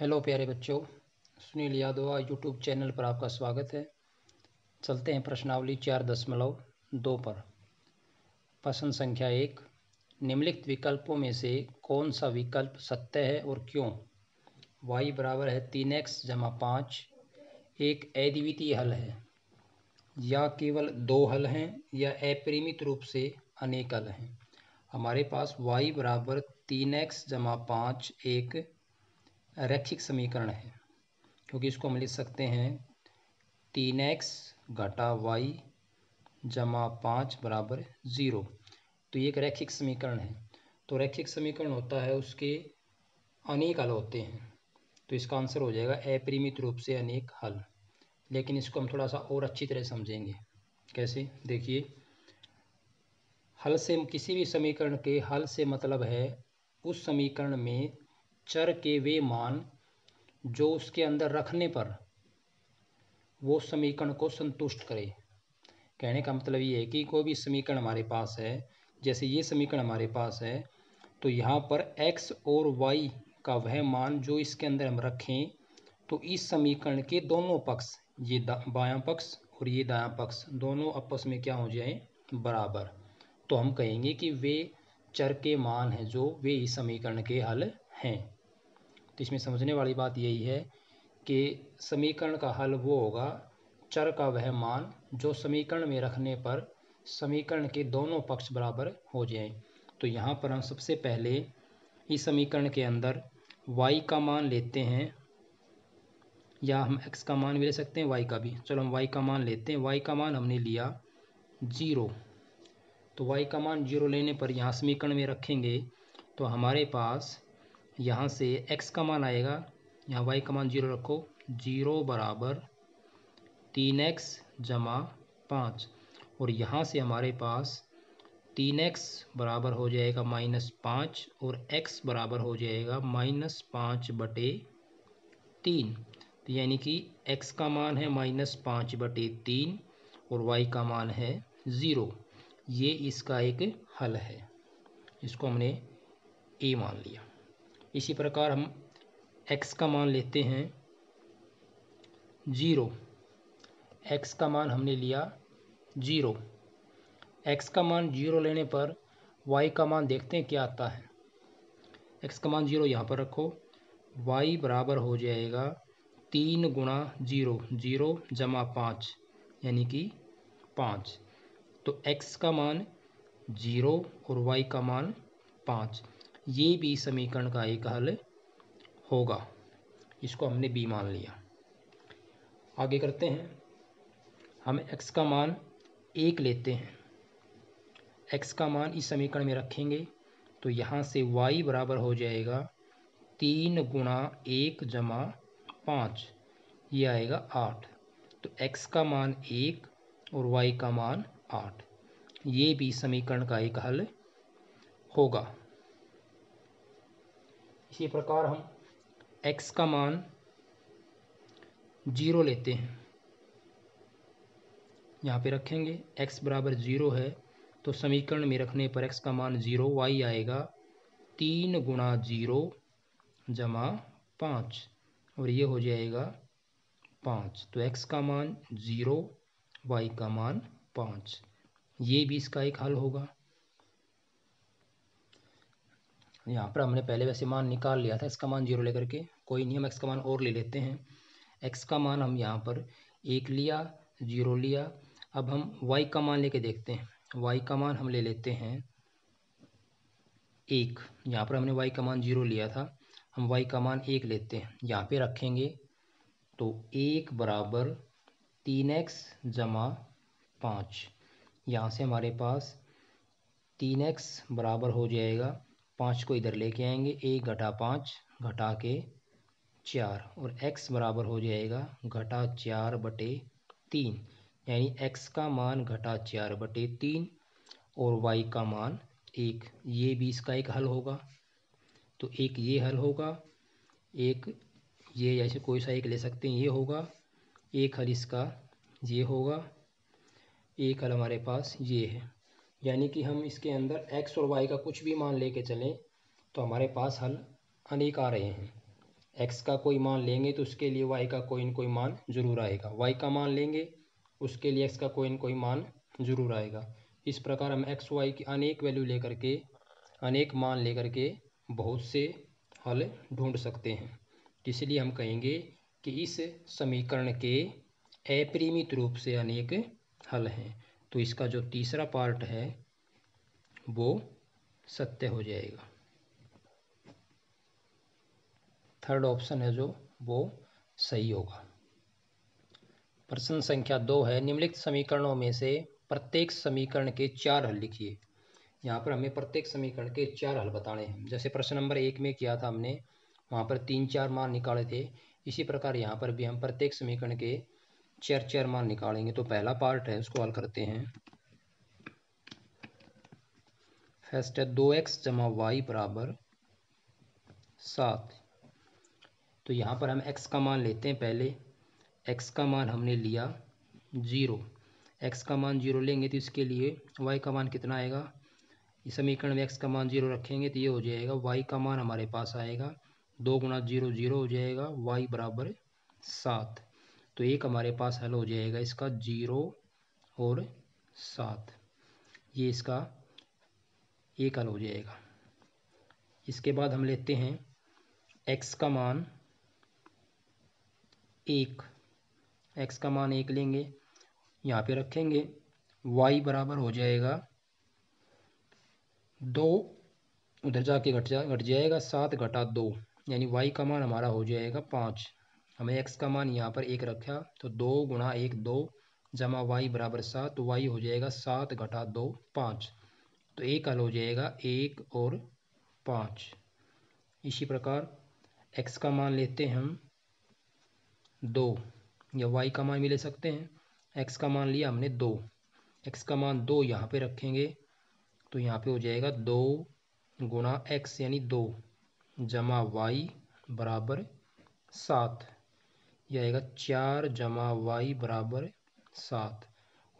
Hello प्यारे बच्चों। Sunil Yadav YouTube channel पर आपका स्वागत है। चलते हैं प्रश्नावली चार दशमलव दो पर। प्रश्न संख्या एक, निम्नलिखित विकल्पों में से कौन सा विकल्प सत्य है और क्यों? वाई बराबर है तीन एक्स जमा पाँच। एक अद्वितीय हल है। या केवल दो हल हैं, या अपरिमित रूप से अनेक हल हैं। हमारे पास वाई बराबर तीन एक्स जमा पाँच, एक रैखिक समीकरण है, क्योंकि इसको हम लिख सकते हैं तीन एक्स घटा वाई जमा पाँच बराबर ज़ीरो। तो ये एक रैखिक समीकरण है। तो रैखिक समीकरण होता है उसके अनेक हल होते हैं। तो इसका आंसर हो जाएगा अपरिमित रूप से अनेक हल। लेकिन इसको हम थोड़ा सा और अच्छी तरह समझेंगे। कैसे? देखिए, हल से किसी भी समीकरण के हल से मतलब है, उस समीकरण में चर के वे मान जो उसके अंदर रखने पर वो समीकरण को संतुष्ट करे। कहने का मतलब ये है कि कोई भी समीकरण हमारे पास है, जैसे ये समीकरण हमारे पास है तो यहाँ पर x और y का वह मान जो इसके अंदर हम रखें तो इस समीकरण के दोनों पक्ष, ये बायां पक्ष और ये दायां पक्ष, दोनों आपस में क्या हो जाए? बराबर। तो हम कहेंगे कि वे चर के मान हैं जो वे इस समीकरण के हल हैं। तो इसमें समझने वाली बात यही है कि समीकरण का हल वो होगा, चर का वह मान, जो समीकरण में रखने पर समीकरण के दोनों पक्ष बराबर हो जाएँ। तो यहाँ पर हम सबसे पहले इस समीकरण के अंदर y का मान लेते हैं, या हम x का मान भी ले सकते हैं, y का भी। चलो हम y का मान लेते हैं। y का मान हमने लिया ज़ीरो। तो y का मान ज़ीरो लेने पर यहाँ समीकरण में रखेंगे तो हमारे पास यहाँ से x का मान आएगा। यहाँ y का मान ज़ीरो रखो। ज़ीरो बराबर तीन एक्स जमा पाँच। और यहाँ से हमारे पास तीन एक्स बराबर हो जाएगा माइनस पाँच और x बराबर हो जाएगा माइनस पाँच बटे तीन। तो यानी कि x का मान है माइनस पाँच बटे तीन और y का मान है ज़ीरो। ये इसका एक हल है। इसको हमने ए मान लिया। इसी प्रकार हम x का मान लेते हैं ज़ीरो। x का मान हमने लिया ज़ीरो। x का मान ज़ीरो लेने पर y का मान देखते हैं क्या आता है। x का मान ज़ीरो यहाँ पर रखो। y बराबर हो जाएगा तीन गुणा ज़ीरो। ज़ीरो जमा पाँच, यानी कि पाँच। तो x का मान ज़ीरो और y का मान पाँच। ये भी समीकरण का एक हल होगा। इसको हमने बी मान लिया। आगे करते हैं। हम x का मान एक लेते हैं। X का मान इस समीकरण में रखेंगे तो यहाँ से y बराबर हो जाएगा तीन गुणा एक जमा पाँच। ये आएगा आठ। तो x का मान एक और y का मान आठ। ये भी समीकरण का एक हल होगा। इसी प्रकार हम x का मान ज़ीरो लेते हैं। यहाँ पे रखेंगे, x बराबर ज़ीरो है तो समीकरण में रखने पर x का मान ज़ीरो, y आएगा तीन गुणा ज़ीरो जमा पाँच, और ये हो जाएगा पाँच। तो x का मान ज़ीरो, y का मान पाँच। ये भी इसका एक हल होगा। यहाँ पर हमने पहले वैसे मान निकाल लिया था, इसका मान ज़ीरो लेकर के कोई नहीं, हम एक्स का मान और ले लेते हैं। एक्स का मान हम यहाँ पर एक लिया, ज़ीरो लिया। अब हम वाई का मान लेके देखते हैं। वाई का मान हम ले लेते हैं एक। यहाँ पर हमने वाई का मान ज़ीरो लिया था, हम वाई का मान एक लेते हैं। यहाँ पे रखेंगे तो एक बराबर तीन एक्स जमा पाँच। यहाँ से हमारे पास तीन एक्स बराबर हो जाएगा। पाँच को इधर लेके आएँगे एक घटा पाँच घटा के चार और x बराबर हो जाएगा घटा चार बटे तीन, यानी x का मान घटा चार बटे तीन और y का मान एक। ये भी इसका एक हल होगा। तो एक ये हल होगा, एक ये ऐसे कोई सा एक ले सकते हैं, ये होगा, एक हल इसका ये होगा, एक हल हमारे पास ये है। यानी कि हम इसके अंदर एक्स और वाई का कुछ भी मान लेके चलें तो हमारे पास हल अनेक आ रहे हैं। एक्स का कोई मान लेंगे तो उसके लिए वाई का कोई न कोई मान ज़रूर आएगा। वाई का मान लेंगे, उसके लिए एक्स का कोई न कोई मान ज़रूर आएगा। इस प्रकार हम एक्स वाई की अनेक वैल्यू लेकर के, अनेक मान लेकर के बहुत से हल ढूंढ सकते हैं। इसलिए हम कहेंगे कि इस समीकरण के अपरिमित रूप से अनेक हल हैं। तो इसका जो तीसरा पार्ट है, वो सत्य हो जाएगा। थर्ड ऑप्शन है जो, वो सही होगा। प्रश्न संख्या दो है, निम्नलिखित समीकरणों में से प्रत्येक समीकरण के चार हल लिखिए। यहाँ पर हमें प्रत्येक समीकरण के चार हल बताने हैं। जैसे प्रश्न नंबर एक में किया था हमने, वहाँ पर तीन चार मान निकाले थे। इसी प्रकार यहाँ पर भी हम प्रत्येक समीकरण के चार चार मान निकालेंगे तो पहला पार्ट है, उसको हल करते हैं। फ़र्स्ट है, दो एक्स जमा वाई बराबर सात। तो यहाँ पर हम एक्स का मान लेते हैं पहले। एक्स का मान हमने लिया ज़ीरो। एक्स का मान ज़ीरो लेंगे तो इसके लिए वाई का मान कितना आएगा? इस समीकरण में एक्स का मान ज़ीरो रखेंगे तो ये हो जाएगा वाई का मान हमारे पास आएगा। दो गुना ज़ीरो ज़ीरो हो जाएगा वाई बराबर सात। तो एक हमारे पास हल हो जाएगा इसका ज़ीरो और सात। ये इसका एक हल हो जाएगा। इसके बाद हम लेते हैं एक्स का मान एक। एक्स का मान एक लेंगे, यहाँ पे रखेंगे वाई बराबर हो जाएगा दो। उधर जाके घट जा, घट जाएगा सात घटा दो, यानी वाई का मान हमारा हो जाएगा पाँच। हमें एक्स का मान यहाँ पर एक रखा तो दो गुणा एक दो जमा वाई बराबर सात तो वाई हो जाएगा सात घटा दो पाँच। तो एक हल हो जाएगा एक और पाँच। इसी प्रकार एक्स का मान लेते हैं हम दो, या वाई का मान भी ले सकते हैं। एक्स का मान लिया हमने दो। एक्स का मान दो यहाँ पे रखेंगे तो यहाँ पे हो जाएगा दो गुणा एक्स यानी दो जमा वाई बराबर सात। यह आएगा चार जमा वाई बराबर सात।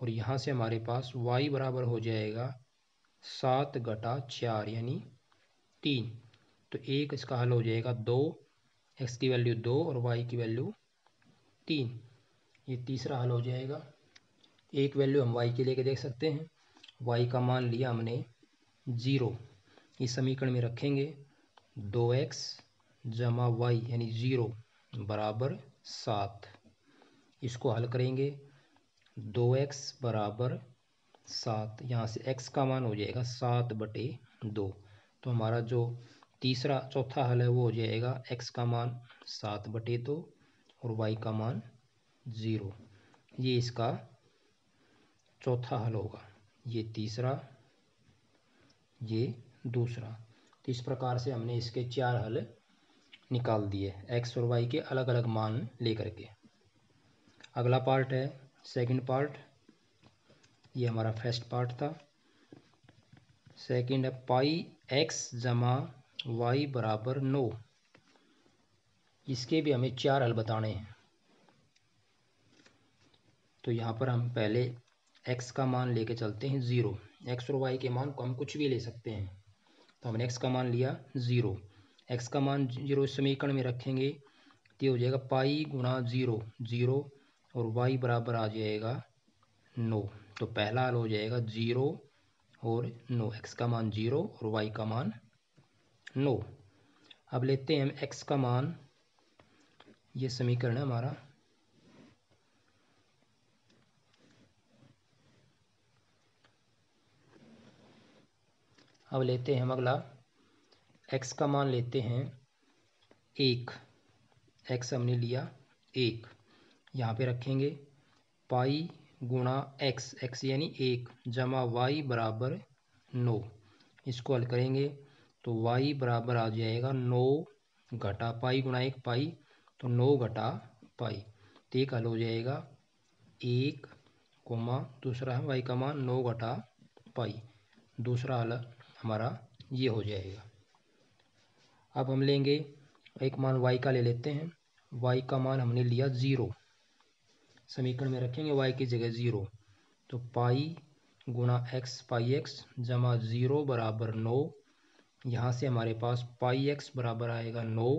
और यहाँ से हमारे पास वाई बराबर हो जाएगा सात घटा चार, यानी तीन। तो एक इसका हल हो जाएगा दो एक्स की वैल्यू दो और वाई की वैल्यू तीन। ये तीसरा हल हो जाएगा। एक वैल्यू हम वाई के लेके देख सकते हैं। वाई का मान लिया हमने ज़ीरो। इस समीकरण में रखेंगे दो एक्स जमा वाई यानी ज़ीरो बराबर सात। इसको हल करेंगे। दो एक्स बराबर सात, यहाँ से एक्स का मान हो जाएगा सात बटे दो। तो हमारा जो तीसरा चौथा हल है, वो हो जाएगा एक्स का मान सात बटे दो और वाई का मान ज़ीरो। ये इसका चौथा हल होगा। ये तीसरा, ये दूसरा। तो इस प्रकार से हमने इसके चार हल निकाल दिए एक्स और वाई के अलग अलग मान लेकर के। अगला पार्ट है सेकंड पार्ट ये हमारा फ़र्स्ट पार्ट था। सेकंड है पाई एक्स जमा वाई बराबर नौ। इसके भी हमें चार हल बताने हैं। तो यहाँ पर हम पहले एक्स का मान लेके चलते हैं ज़ीरो एक्स और वाई के मान को हम कुछ भी ले सकते हैं। तो हमने एक्स का मान लिया ज़ीरो एक्स का मान ज़ीरो समीकरण में रखेंगे तो हो जाएगा पाई गुणा ज़ीरो ज़ीरो और वाई बराबर आ जाएगा नौ। तो पहला हल हो जाएगा ज़ीरो और नौ। एक्स का मान ज़ीरो और वाई का मान नौ। अब लेते हैं हम एक्स का मान। ये समीकरण है हमारा। अब लेते हैं हम अगला। एक्स का मान लेते हैं एक। एक्स हमने लिया एक। यहाँ पे रखेंगे पाई गुणा एक्स एक्स यानी एक जमा वाई बराबर नौ। इसको हल करेंगे तो वाई बराबर आ जाएगा नौ घटा पाई गुणा एक पाई तो नौ घटा पाई। तो एक हल हो जाएगा एक कोमा, दूसरा है वाई का मान नौ घटा पाई। दूसरा हल हमारा ये हो जाएगा। अब हम लेंगे एक मान वाई का ले लेते हैं। वाई का मान हमने लिया ज़ीरो समीकरण में रखेंगे वाई की जगह ज़ीरो तो पाई गुणा एक्स पाई एक्स जमा ज़ीरो बराबर नौ। यहाँ से हमारे पास पाई एक्स बराबर आएगा नौ।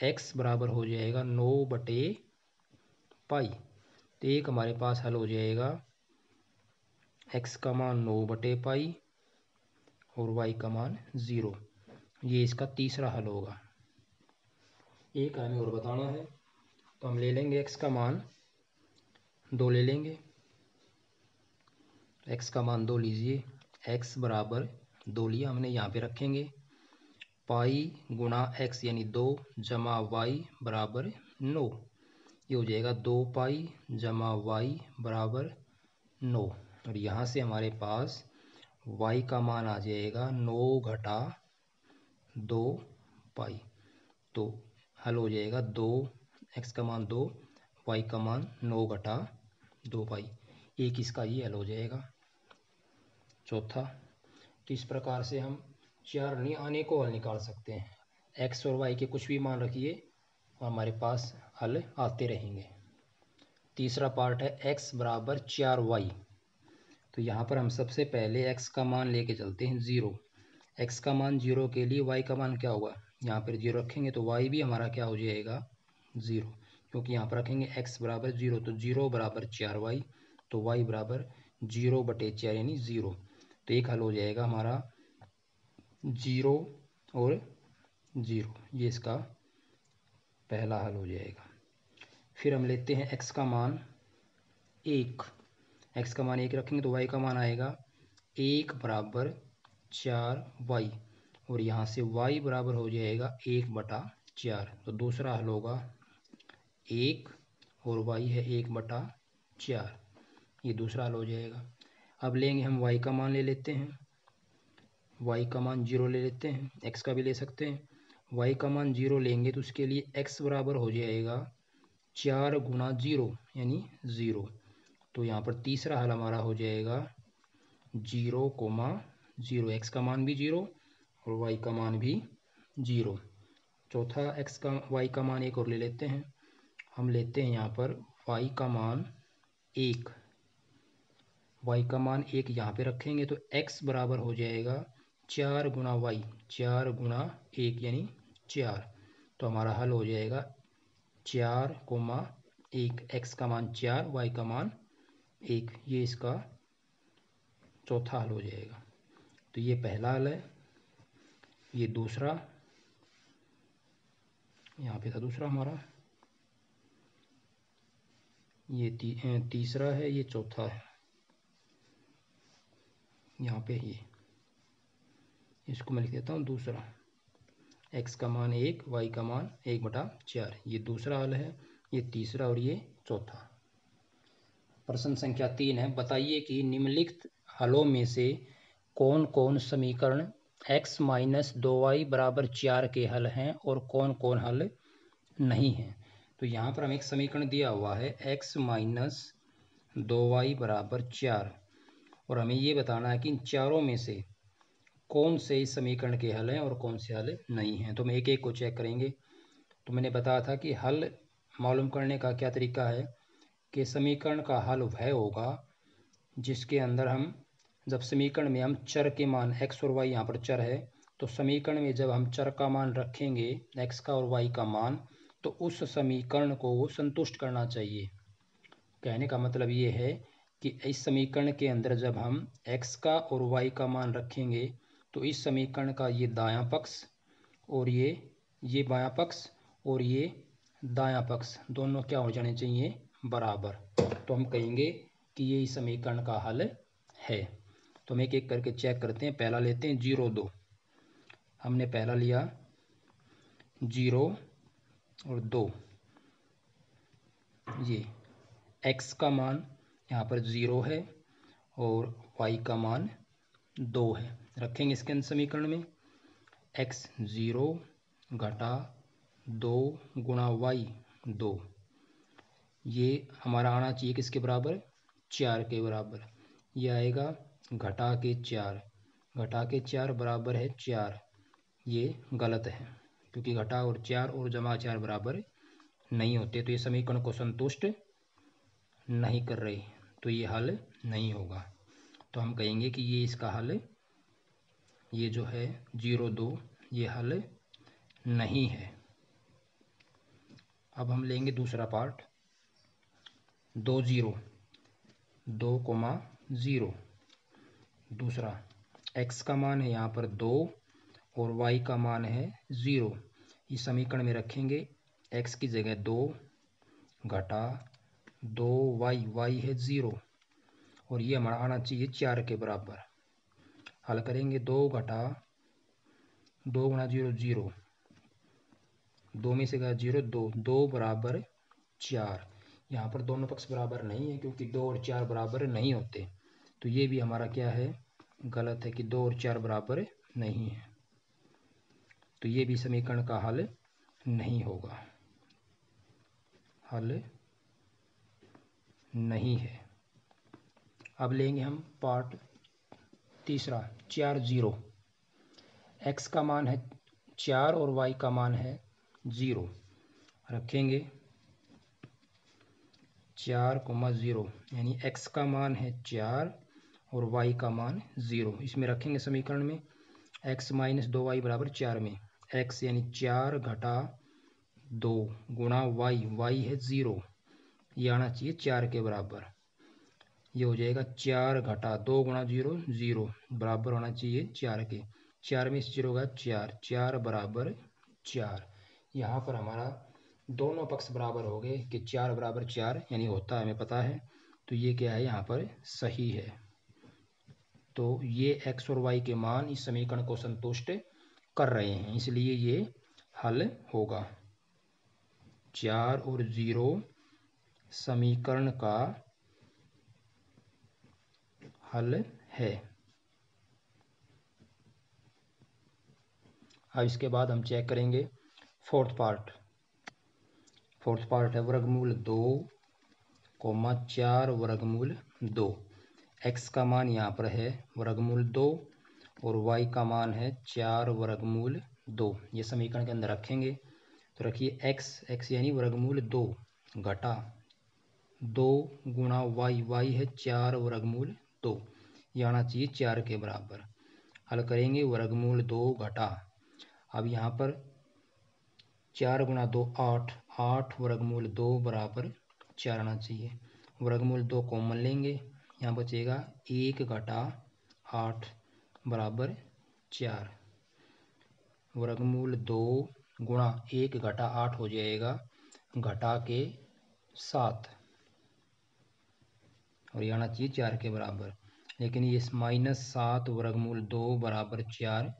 एक्स बराबर हो जाएगा नौ बटे पाई तो एक हमारे पास हल हो जाएगा। एक्स का मान नौ बटे पाई और वाई का मान ज़ीरो ये इसका तीसरा हल होगा। एक हमें और बताना है। तो हम ले लेंगे एक्स का मान। दो ले लेंगे। एक्स का मान दो लीजिए। एक्स बराबर दो लिया हमने, यहाँ पे रखेंगे। पाई गुणा एक्स यानी दो जमा वाई बराबर नौ। ये हो जाएगा दो पाई जमा वाई बराबर नौ। और यहाँ से हमारे पास वाई का मान आ जाएगा नौ घटा दो पाई। तो हल हो जाएगा दो एक्स का मान दो वाई का मान नौ घटा दो पाई। एक इसका ये हल हो जाएगा। चौथा तो इस प्रकार से हम चार नहीं आने को हल निकाल सकते हैं? एक्स और वाई के कुछ भी मान रखिए और हमारे पास हल आते रहेंगे। तीसरा पार्ट है एक्स बराबर चार वाई तो यहाँ पर हम सबसे पहले एक्स का मान लेके चलते हैं ज़ीरो। एक्स का मान ज़ीरो के लिए वाई का मान क्या होगा? यहाँ पर ज़ीरो रखेंगे तो वाई भी हमारा क्या हो जाएगा? ज़ीरो क्योंकि यहाँ पर रखेंगे एक्स बराबर ज़ीरो तो ज़ीरो बराबर चार वाई तो वाई बराबर ज़ीरो बटे चार यानी ज़ीरो तो एक हल हो जाएगा हमारा ज़ीरो और ज़ीरो ये इसका पहला हल हो जाएगा। फिर हम लेते हैं एक्स का मान एक. एक्स का मान एक रखेंगे तो वाई का मान आएगा एक बराबर चार वाई और यहाँ से वाई बराबर हो जाएगा एक बटा चार। तो दूसरा हल होगा एक और वाई है एक बटा चार। ये दूसरा हल हो जाएगा। अब लेंगे हम वाई का मान ले लेते हैं। वाई का मान ज़ीरो ले लेते हैं। एक्स का भी ले सकते हैं। वाई का मान ज़ीरो लेंगे तो उसके लिए एक्स बराबर हो जाएगा चार गुना ज़ीरो, यानी ज़ीरो। तो यहाँ पर तीसरा हल हमारा हो जाएगा ज़ीरो कोमा ज़ीरो एक्स का मान भी ज़ीरो और वाई का मान भी ज़ीरो। चौथा एक्स का वाई का मान एक और ले लेते हैं। हम लेते हैं यहाँ पर वाई का मान एक। वाई का मान एक यहाँ पे रखेंगे तो एक्स बराबर हो जाएगा चार गुना वाई चार गुना एक यानी चार। तो हमारा हल हो जाएगा चार कोमा एक। एक्स का मान चार वाई का मान एक। ये इसका चौथा हल हो जाएगा। तो ये पहला हल है ये दूसरा यहाँ पे था दूसरा हमारा ये ती, तीसरा है ये चौथा है यहाँ पे ये इसको मैं लिख देता हूँ दूसरा एक्स का मान एक वाई का मान एक बटा चार ये दूसरा हल है ये तीसरा और ये चौथा। प्रश्न संख्या तीन है बताइए कि निम्नलिखित हलों में से कौन कौन समीकरण x माइनस दो वाई बराबर चार के हल हैं और कौन कौन हल नहीं हैं? तो यहाँ पर हमें एक समीकरण दिया हुआ है, x माइनस दो वाई बराबर चार। और हमें ये बताना है कि इन चारों में से कौन से इस समीकरण के हल हैं और कौन से हल नहीं हैं? तो हम एक एक को चेक करेंगे। तो मैंने बताया था कि हल मालूम करने का क्या तरीका है कि समीकरण का हल वह होगा जिसके अंदर हम जब समीकरण में हम चर के मान एक्स और वाई यहाँ पर चर है तो समीकरण में जब हम चर का मान रखेंगे एक्स का और वाई का मान तो उस समीकरण को संतुष्ट करना चाहिए। कहने का मतलब ये है कि इस समीकरण के अंदर जब हम x का और y का मान रखेंगे तो इस समीकरण का ये दायां पक्ष और ये ये बायां पक्ष और ये दायां पक्ष दोनों क्या हो जाने चाहिए? बराबर। तो हम कहेंगे कि ये इस समीकरण का हल है। तो हम एक एक करके चेक करते हैं, पहला लेते हैं ज़ीरो दो। हमने पहला लिया ज़ीरो और दो। ये एक्स का मान यहाँ पर ज़ीरो है और वाई का मान दो है। रखेंगे इसके समीकरण में। एक्स ज़ीरो घटा दो गुणा वाई दो। ये हमारा आना चाहिए किसके बराबर? चार के बराबर। ये आएगा घटा के चार, घटा के चार बराबर है चार। ये गलत है, क्योंकि घटा और चार और जमा चार बराबर नहीं होते तो ये समीकरण को संतुष्ट नहीं कर रहे तो ये हल नहीं होगा। तो हम कहेंगे कि ये इसका हल, ये जो है ज़ीरो दो, ये हल नहीं है। अब हम लेंगे दूसरा पार्ट, दो ज़ीरो, दो कोमा ज़ीरो। दूसरा, x का मान है यहाँ पर दो और y का मान है ज़ीरो इस समीकरण में रखेंगे, x की जगह दो घटा दो वाई वाई है ज़ीरो और ये हमारा आना चाहिए चार के बराबर। हल करेंगे दो घटा दो गुणा ज़ीरो ज़ीरो दो में से गया ज़ीरो दो दो बराबर चार। यहाँ पर दोनों पक्ष बराबर नहीं है, क्योंकि दो और चार बराबर नहीं होते। तो ये भी हमारा क्या है? गलत है कि दो और चार बराबर नहीं है। तो ये भी समीकरण का हल नहीं होगा। हल नहीं है। अब लेंगे हम पार्ट तीसरा, चार ज़ीरो। एक्स का मान है चार और वाई का मान है ज़ीरो। रखेंगे। चार कोमा ज़ीरो, यानी एक्स का मान है चार और वाई का मान ज़ीरो इसमें रखेंगे समीकरण में एक्स माइनस दो वाई बराबर चार में। एक्स यानी चार घटा दो गुणा वाई वाई है ज़ीरो ये आना चाहिए चार के बराबर। ये हो जाएगा चार घटा दो गुणा ज़ीरो ज़ीरो बराबर होना चाहिए चार के। चार में से ज़ीरो होगा चार। चार बराबर चार। यहाँ पर हमारा दोनों पक्ष बराबर हो गए कि चार बराबर चार यानी होता है, हमें पता है। तो ये क्या है? यहाँ पर सही है। तो ये एक्स और वाई के मान इस समीकरण को संतुष्ट कर रहे हैं, इसलिए ये हल होगा। चार और ज़ीरो समीकरण का हल है। अब इसके बाद हम चेक करेंगे फोर्थ पार्ट फोर्थ पार्ट है वर्गमूल दो कोमा चार वर्गमूल दो। एक्स का मान यहाँ पर है वर्गमूल दो और वाई का मान है चार वर्गमूल दो। ये समीकरण के अंदर रखेंगे। तो रखिए एक्स एक्स यानी वर्गमूल दो घटा दो गुणा वाई वाई है चार वर्गमूल दो। ये आना चाहिए चार के बराबर। हल करेंगे वर्गमूल दो घटा। अब यहाँ पर चार गुणा दो आठ आठ वर्गमूल दो बराबर चार आना चाहिए। वर्गमूल दो कॉमन लेंगे। यहाँ बचेगा एक घटा आठ बराबर चार। वर्गमूल दो गुणा एक घटा आठ हो जाएगा घटा के सात। और ये आना चाहिए चार के बराबर। लेकिन ये माइनस सात वर्गमूल दो बराबर चार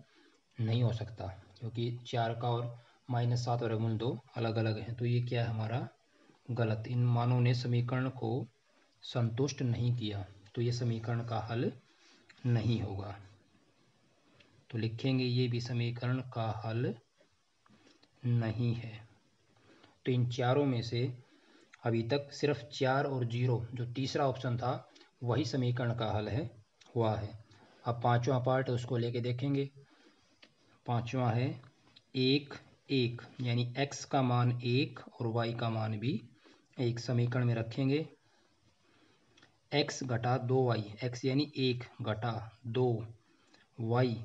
नहीं हो सकता, क्योंकि चार का और माइनस सात वर्गमूल दो अलग अलग हैं। तो ये क्या है हमारा गलत? इन मानों ने समीकरण को संतुष्ट नहीं किया तो ये समीकरण का हल नहीं होगा। तो लिखेंगे, ये भी समीकरण का हल नहीं है। तो इन चारों में से अभी तक सिर्फ़ चार और ज़ीरो, जो तीसरा ऑप्शन था, वही समीकरण का हल है, हुआ है। अब पांचवा पार्ट उसको लेके देखेंगे। पांचवा है, एक एक, यानी x का मान एक और y का मान भी एक समीकरण में रखेंगे। X घटा दो वाई एक्स यानी एक घटा दो वाई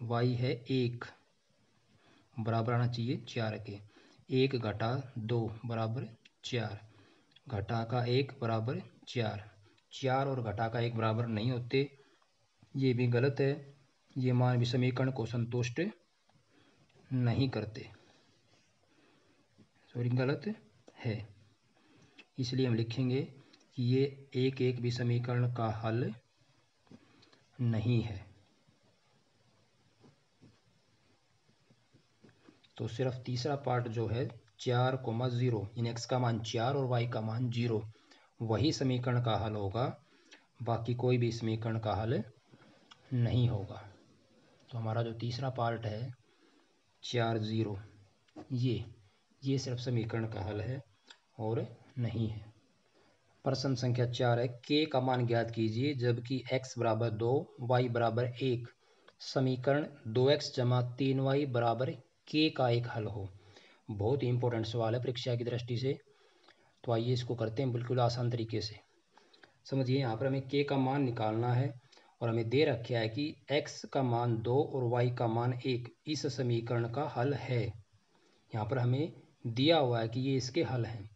वाई है एक, बराबर आना चाहिए चार के। एक घटा दो बराबर चार, घटा का एक बराबर चार। चार और घटा का एक बराबर नहीं होते, ये भी गलत है। ये मान भी समीकरण को संतुष्ट नहीं करते। सॉरी गलत है। इसलिए हम लिखेंगे ये एक एक भी समीकरण का हल नहीं है। तो सिर्फ़ तीसरा पार्ट जो है, चार कोमा ज़ीरो, इन एक्स का मान चार और वाई का मान ज़ीरो, वही समीकरण का हल होगा। बाकी कोई भी समीकरण का हल नहीं होगा। तो हमारा जो तीसरा पार्ट है, चार ज़ीरो, ये ये सिर्फ़ समीकरण का हल है और नहीं है। प्रश्न संख्या चार है के का मान ज्ञात कीजिए, जबकि x बराबर दो वाई बराबर एक। समीकरण दो एक्स जमा तीन वाई बराबर के का एक हल हो। बहुत ही इंपॉर्टेंट सवाल है परीक्षा की दृष्टि से। तो आइए इसको करते हैं बिल्कुल आसान तरीके से। समझिए यहाँ पर हमें के का मान निकालना है और हमें दे रखा है कि एक्स का मान दो और वाई का मान एक। इस समीकरण का हल है। यहाँ पर हमें दिया हुआ है कि ये इसके हल हैं।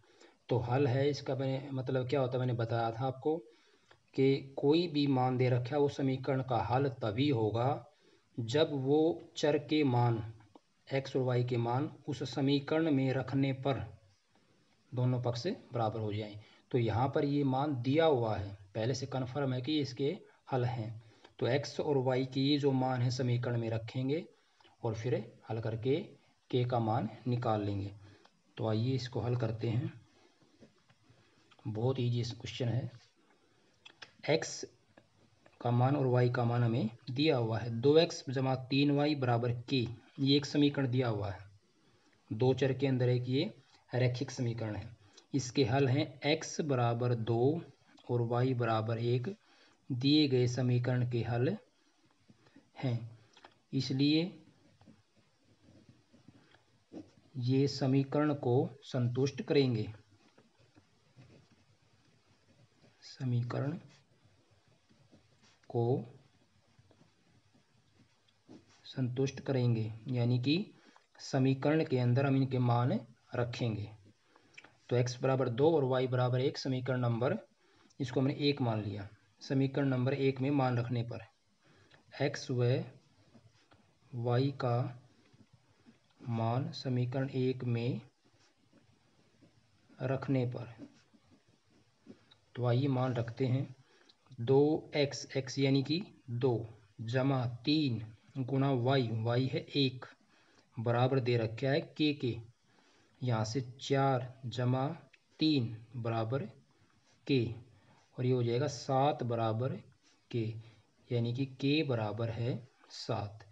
तो हल है इसका मैंने मतलब क्या होता है, मैंने बताया था आपको कि कोई भी मान दे रखा है वो समीकरण का हल तभी होगा जब वो चर के मान, एक्स और वाई के मान उस समीकरण में रखने पर दोनों पक्ष बराबर हो जाएँ। तो यहाँ पर ये मान दिया हुआ है। पहले से कन्फर्म है कि इसके हल हैं। तो एक्स और वाई की ये जो मान है, समीकरण में रखेंगे और फिर हल करके के का मान निकाल लेंगे। तो आइए इसको हल करते हैं। बहुत ईजी क्वेश्चन है। एक्स का मान और वाई का मान हमें दिया हुआ है। दो एक्स जमा तीन वाई बराबर के ये एक समीकरण दिया हुआ है। दो चर के अंदर एक ये रैखिक समीकरण है। इसके हल हैं एक्स बराबर दो और वाई बराबर एक, दिए गए समीकरण के हल हैं। इसलिए ये समीकरण को संतुष्ट करेंगे। समीकरण को संतुष्ट करेंगे, यानी कि समीकरण के अंदर हम इनके मान रखेंगे। तो x बराबर दो और y बराबर एक समीकरण नंबर, इसको हमने एक मान लिया, समीकरण नंबर एक में मान रखने पर। x व y का मान समीकरण एक में रखने पर। तो आइए मान रखते हैं। दो एक्स एक्स यानी कि दो जमा तीन गुणा वाई वाई है एक। बराबर दे रखा है के के। यहाँ से चार जमा तीन बराबर के। और ये हो जाएगा सात बराबर के, यानी कि के बराबर है सात।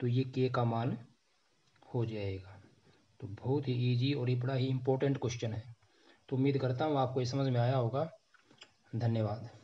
तो ये के का मान हो जाएगा। तो बहुत ही इजी और ये बड़ा ही इम्पोर्टेंट क्वेश्चन है। तो उम्मीद करता हूँ आपको ये समझ में आया होगा। धन्यवाद।